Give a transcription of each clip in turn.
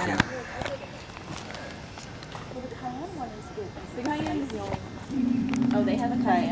Okay. Well, the cayenne one is good. The cayenne is the only. Oh, they have a cayenne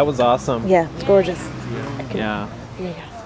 That was awesome. Yeah, it's gorgeous. Yeah. Here you go.